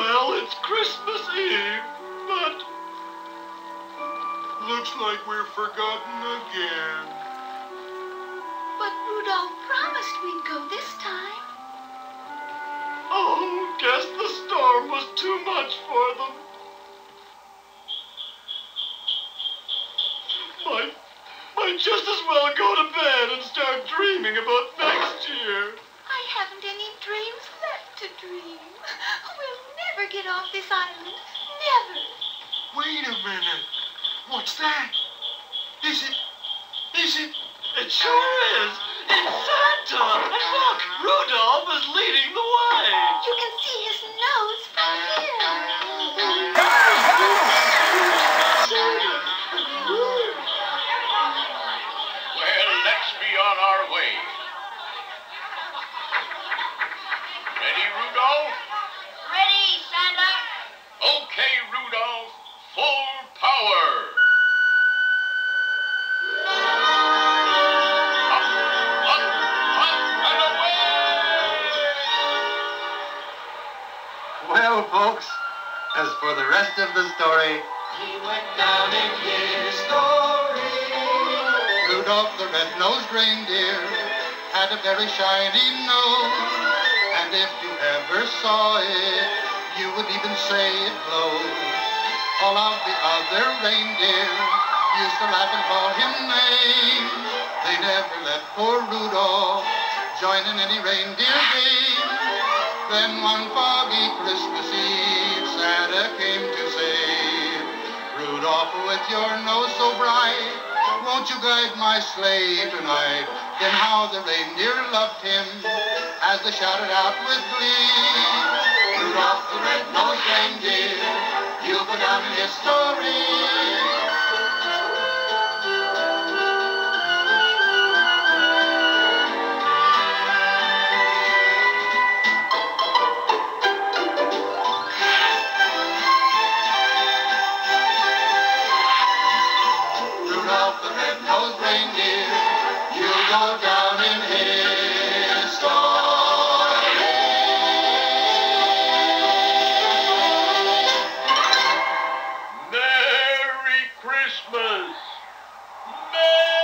it's Christmas Eve, but looks like we're forgotten again. But Rudolph promised we'd go this time. Oh, guess the storm was too much for them. Might, might just as well go to bed and start dreaming about next year. I haven't any dreams left to dream. We'll never get off this island. Never. Wait a minute. What's that? Is it? Is it? It sure is. It's Santa. And look, Rudolph is leading the way. Folks, as for the rest of the story, He went down in history. Rudolph the red-nosed reindeer had a very shiny nose. And if you ever saw it, you would even say it glowed. All of the other reindeer used to laugh and call him names. They never let poor Rudolph join in any reindeer game. Then one foggy Christmas Eve, Santa came to say, Rudolph, with your nose so bright, won't you guide my sleigh tonight? Then how the reindeer loved him as they shouted out with glee. Rudolph the red-nosed reindeer, you'll go down in history. Christmas. Merry